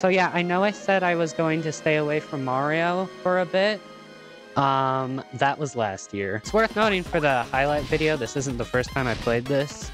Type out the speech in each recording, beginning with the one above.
So yeah, I know I said I was going to stay away from Mario for a bit. Um, that was last year. It's worth noting for the highlight video, this isn't the first time I played this.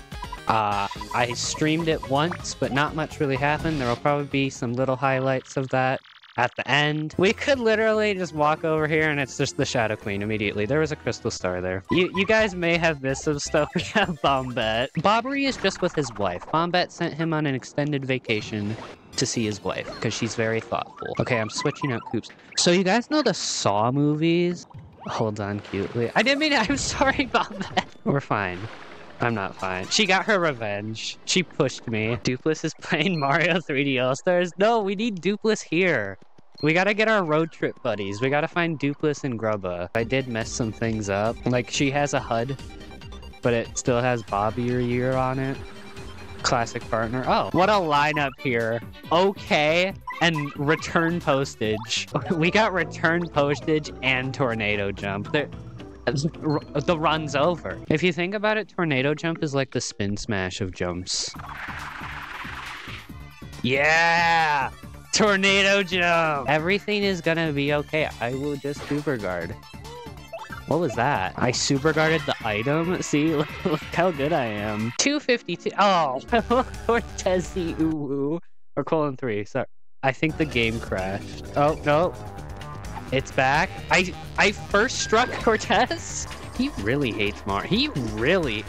Uh, I streamed it once, but not much really happened. There will probably be some little highlights of that at the end. We could literally just walk over here and it's just the Shadow Queen immediately. There was a crystal star there. You you guys may have missed some stuff. We Bombette. Bobbery is just with his wife. Bombette sent him on an extended vacation to see his wife because she's very thoughtful. Okay, I'm switching out Koops. So you guys know the Saw movies? Hold on cutely. I didn't mean it. I'm sorry about that. We're fine. I'm not fine. She got her revenge. She pushed me. Doopliss is playing Mario 3D All-Stars. No, we need Doopliss here. We gotta get our road trip buddies. We gotta find Doopliss and Grubba. I did mess some things up. Like, she has a HUD, but it still has Bobbery on it. Classic partner. Oh, what a lineup here. Okay, and return postage. We got return postage and tornado jump. There, the run's over. If you think about it, tornado jump is like the spin smash of jumps. Yeah! Tornado jump! Everything is gonna be okay. I will just super guard. What was that? I super guarded the item? See, look, look how good I am. 252. Oh, Cortezi Uwu. Or colon 3, sorry. I think the game crashed. Oh, no. It's back. I I first struck Cortez. He really hates Mario. He really.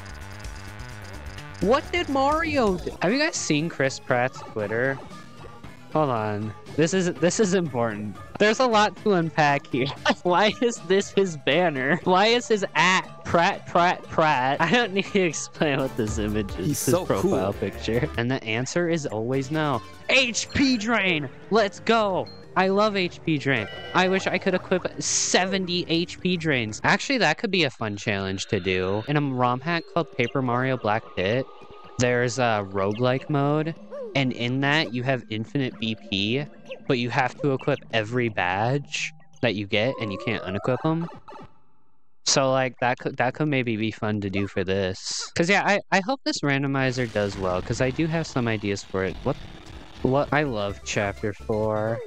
What did Mario do? Have you guys seen Chris Pratt's Twitter? Hold on. This is this is important. There's a lot to unpack here. Why is this his banner? Why is his at Pratt Pratt Pratt? I don't need to explain what this image is. He's his so profile cool. picture. And the answer is always no. HP drain. Let's go. I love HP drain. I wish I could equip 70 HP drains. Actually, that could be a fun challenge to do. In a ROM hack called Paper Mario Black Pit, there's a roguelike mode, and in that you have infinite BP, but you have to equip every badge that you get, and you can't unequip them. So like that could that could maybe be fun to do for this. Cause yeah, I, I hope this randomizer does well, cause I do have some ideas for it. What what I love chapter four.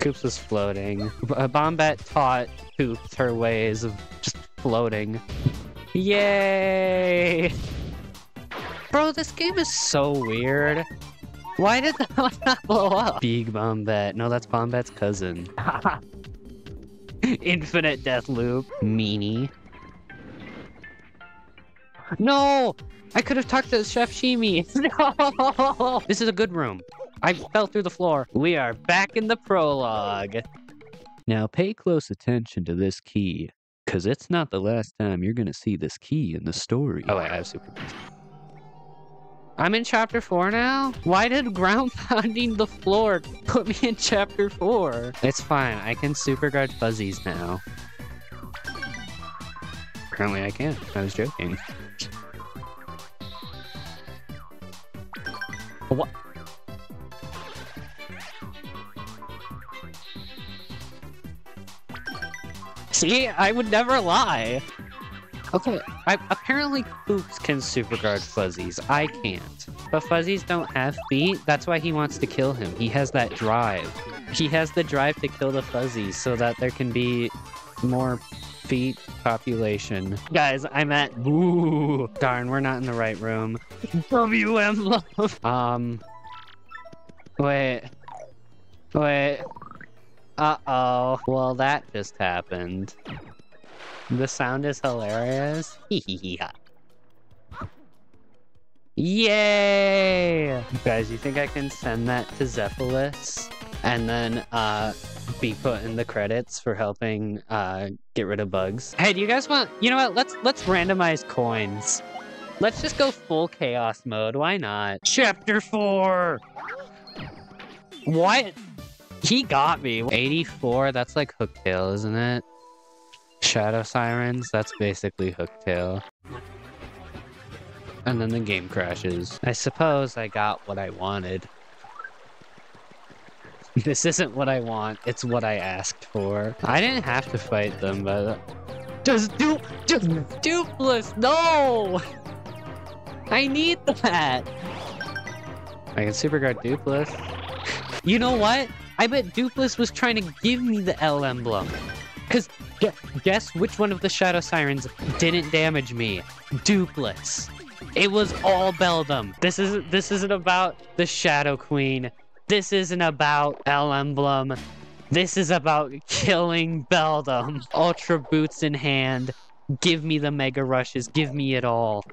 Koops was floating. Uh, Bombette taught Koops her ways of just floating. Yay! Bro, this game is so weird. Why did that one not blow up? Big Bombette. No, that's Bombette's cousin. Infinite death loop. Meanie. No! I could have talked to Chef Shimi. No! This is a good room. I fell through the floor. We are back in the prologue. Now pay close attention to this key, because it's not the last time you're going to see this key in the story. Oh, wait, I have super boost. I'm in chapter 4 now? Why did ground pounding the floor put me in chapter 4? It's fine, I can super guard fuzzies now. Apparently I can't. I was joking. What? See, I would never lie. Okay, I, apparently Koops can superguard Fuzzies. I can't. But Fuzzies don't have feet. That's why he wants to kill him. He has that drive. He has the drive to kill the Fuzzies so that there can be more feet population. Guys, I'm at Ooh. Darn, we're not in the right room. WM love. Um. Wait. Wait. Uh-oh. Well, that just happened. The sound is hilarious. yeah. Yay! Guys, you think I can send that to Zephiles and then uh, be put in the credits for helping uh, get rid of bugs? Hey, do you guys want? You know what? Let's let's randomize coins. Let's just go full chaos mode. Why not? Chapter four. What? He got me. 84. That's like Hooktail, isn't it? Shadow Sirens, that's basically Hooktail. And then the game crashes. I suppose I got what I wanted. This isn't what I want, it's what I asked for. I didn't have to fight them, but... Just do... Just... Doopliss! No! I need that! I can super guard Doopliss. You know what? I bet Doopliss was trying to give me the L emblem. Because guess which one of the Shadow Sirens didn't damage me? Doopliss. It was all Beldam. This isn't this isn't about the Shadow Queen. This isn't about L Emblem. This is about killing Beldam. Ultra boots in hand. Give me the Mega Rushes. Give me it all.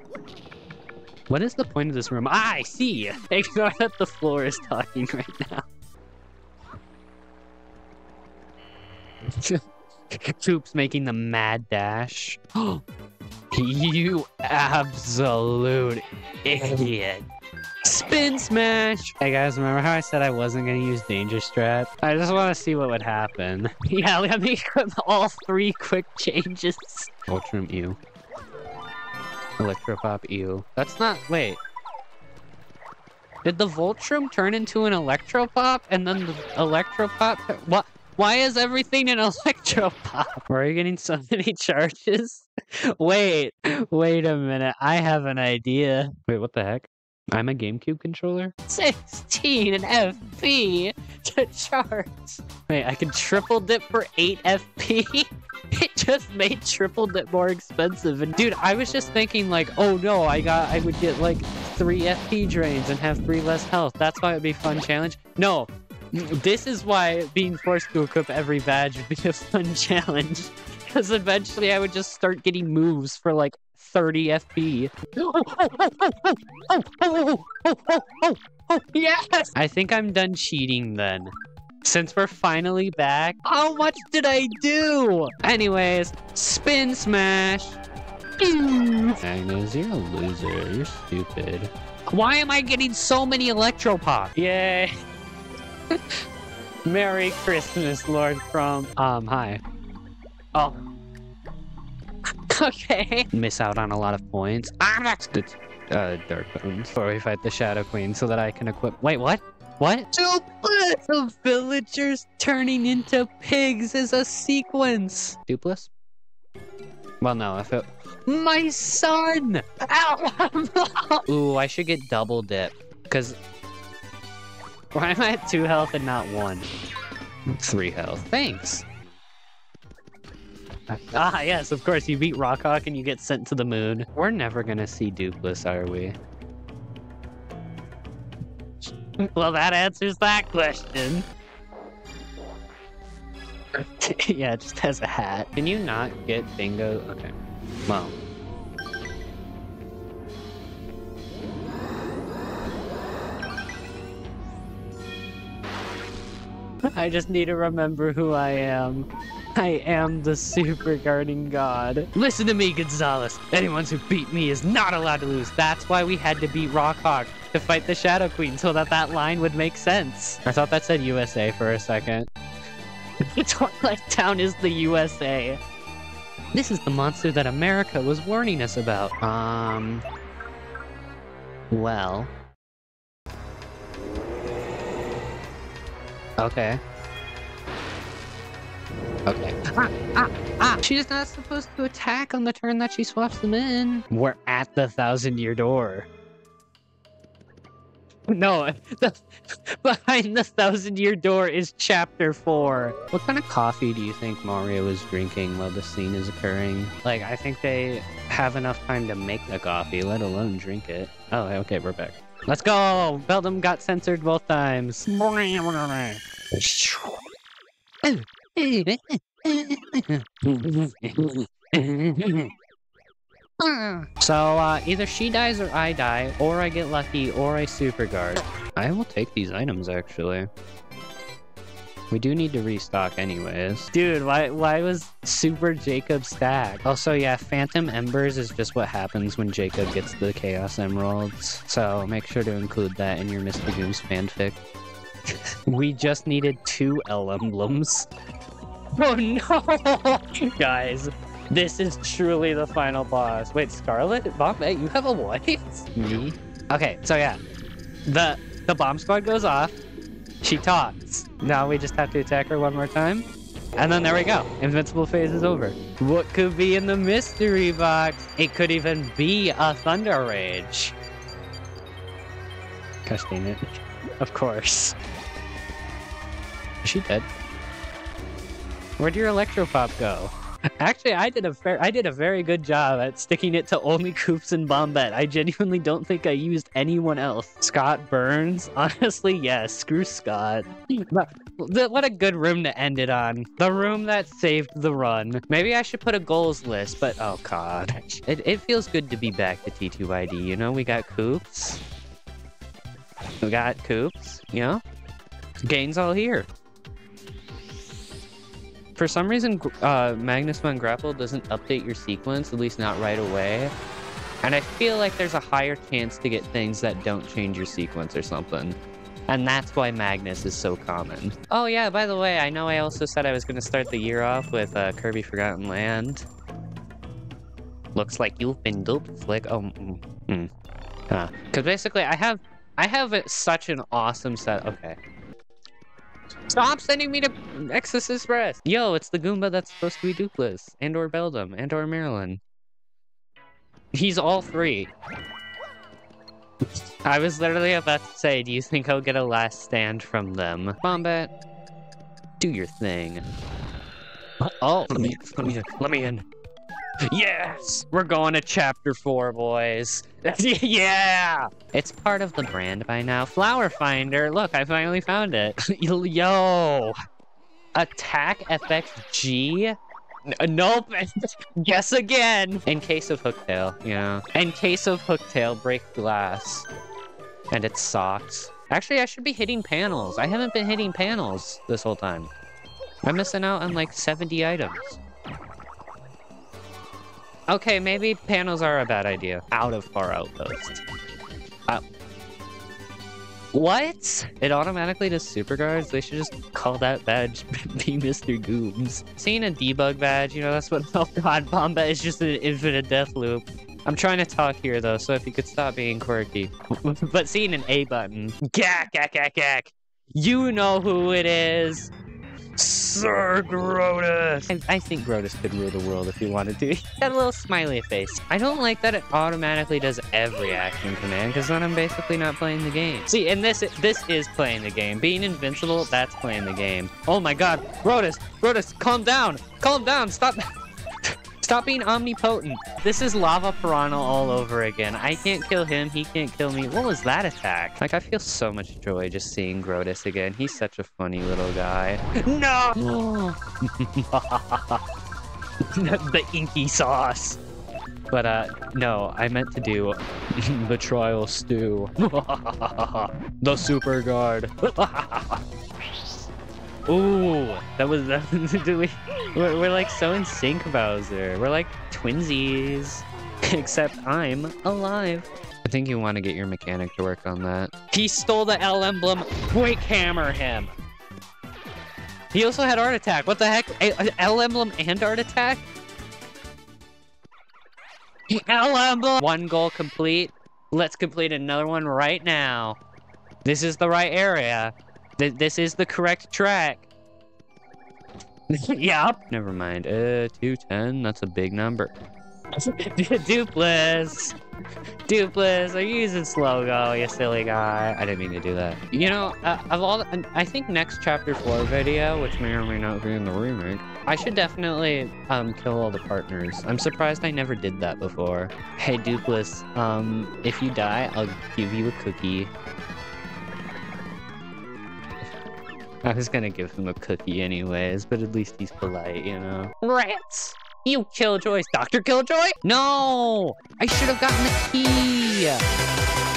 What is the point of this room? Ah, I see! Ignore that the floor is talking right now. Troops making the mad dash. you absolute idiot. Spin smash! Hey guys, remember how I said I wasn't gonna use danger strap? I just want to see what would happen. yeah, let me equip all three quick changes. Ultram Ew. Electropop Ew. That's not- wait. Did the Voltrum turn into an Electropop and then the Electropop- what? Why is everything an Electropop? Why are you getting so many charges? wait, wait a minute. I have an idea. Wait, what the heck? I'm a GameCube controller? 16 and FP to charge. Wait, I can triple dip for 8 FP? it just made triple dip more expensive. And dude, I was just thinking like, oh no, I got, I would get like 3 FP drains and have 3 less health. That's why it'd be fun challenge. No, this is why being forced to equip every badge would be a fun challenge. Because eventually I would just start getting moves for like 30 FP. Oh Yes! I think I'm done cheating then. Since we're finally back, how much did I do? Anyways, spin smash. Agnes, you're a loser. You're stupid. Why am I getting so many electro pop? Yay. Merry Christmas, Lord from um hi. Oh. okay. Miss out on a lot of points. Ah, that's good. Uh, Dark Bones. Before we fight the Shadow Queen so that I can equip- Wait, what? What? Doopliss! The villagers turning into pigs is a sequence! Doopliss? Well, no, if it- My son! Ow! Ooh, I should get double dip. Because... Why am I at two health and not one? Three health. Thanks! Ah, yes, of course, you beat Rawk Hawk and you get sent to the moon. We're never gonna see Doopliss, are we? well, that answers that question. yeah, it just has a hat. Can you not get bingo? Okay. Well. I just need to remember who I am. I am the super guarding god. Listen to me, Gonzales. Anyone who beat me is not allowed to lose. That's why we had to beat Rawk Hawk to fight the Shadow Queen so that that line would make sense. I thought that said USA for a second. Twilight Town is the USA. This is the monster that America was warning us about. Um... Well... Okay. Okay. Ah, ah, ah! She's not supposed to attack on the turn that she swaps them in. We're at the thousand year door. No, the, behind the thousand year door is chapter four. What kind of coffee do you think Mario is drinking while the scene is occurring? Like, I think they have enough time to make the coffee, let alone drink it. Oh, okay, we're back. Let's go! Beldam got censored both times. So, uh, either she dies or I die, or I get lucky, or I super guard. I will take these items, actually. We do need to restock anyways. Dude, why why was Super Jacob stacked? Also, yeah, Phantom Embers is just what happens when Jacob gets the Chaos Emeralds. So make sure to include that in your Mr. Goombs fanfic. We just needed two L emblems. Oh no! Guys, this is truly the final boss. Wait, Scarlet? Bombay, you have a wife? Me? Okay, so yeah. The the bomb squad goes off. She talks. Now we just have to attack her one more time. And then there we go. Invincible phase is over. What could be in the mystery box? It could even be a Thunder Rage. Gosh dang it. Of course. She dead? Where'd your Electropop go? Actually, I did a fair, I did a very good job at sticking it to only Koops and Bombette. I genuinely don't think I used anyone else. Scott Burns? Honestly, yes. Screw Scott. what a good room to end it on. The room that saved the run. Maybe I should put a goals list, but oh god. It, it feels good to be back to TTYD, you know? We got Koops, We got Koops. you know? Gain's all here for some reason, uh, Magnus Von Grapple doesn't update your sequence, at least not right away. And I feel like there's a higher chance to get things that don't change your sequence or something. And that's why Magnus is so common. Oh yeah, by the way, I know I also said I was going to start the year off with uh, Kirby Forgotten Land. Looks like you've been duped, Flick. Oh, mm, mm. Because basically, I have I have such an awesome set. Okay. Stop sending me to Excess Express! Yo, it's the Goomba that's supposed to be Doopliss, and or Beldam, and or Marilyn. He's all three. I was literally about to say, do you think I'll get a last stand from them? Bombette, do your thing. Oh, let me, let me, let me in. Yes! We're going to chapter four, boys. yeah! It's part of the brand by now. Flower Finder. Look, I finally found it. Yo! Attack FXG? N nope. Guess again. In case of Hooktail, yeah. In case of Hooktail, break glass. And it sucks. Actually, I should be hitting panels. I haven't been hitting panels this whole time. I'm missing out on like 70 items. Okay, maybe panels are a bad idea. Out of Fahr Outpost. Uh, what? It automatically does super guards? They should just call that badge be Mr. Goombs. Seeing a debug badge, you know, that's what oh god, Bomba is just an infinite death loop. I'm trying to talk here though, so if you could stop being quirky. but seeing an A button. Gak, gak, gak, gak. You know who it is. Sir Grodus! I, I, think Grodus could rule the world if he wanted to. Got a little smiley face. I don't like that it automatically does every action command, because then I'm basically not playing the game. See, and this this is playing the game. Being invincible, that's playing the game. Oh my god, Grodus! Grodus, calm down! Calm down! Stop! Stop being omnipotent. This is Lava Piranha all over again. I can't kill him, he can't kill me. What was that attack? Like, I feel so much joy just seeing Grodus again. He's such a funny little guy. No! the inky sauce. But, uh, no, I meant to do the trial stew. the super guard. Ooh, that was that. do we? We're, we're like so in sync, Bowser. We're like twinsies, except I'm alive. I think you want to get your mechanic to work on that. He stole the L emblem. Quick hammer him. He also had art attack. What the heck? A L emblem and art attack? L emblem. One goal complete. Let's complete another one right now. This is the right area. Th this is the correct track. yep. Never mind. Uh, 210. That's a big number. Doopliss. Doopliss, are you using Slogo, you silly guy? I didn't mean to do that. You know, uh, of all, the, I think next chapter four video, which may or may not be in the remake, I should definitely um kill all the partners. I'm surprised I never did that before. Hey Doopliss, um, if you die, I'll give you a cookie. I was gonna give him a cookie anyways, but at least he's polite, you know? Rats! You Killjoys! Dr. Killjoy? No! I should have gotten the key!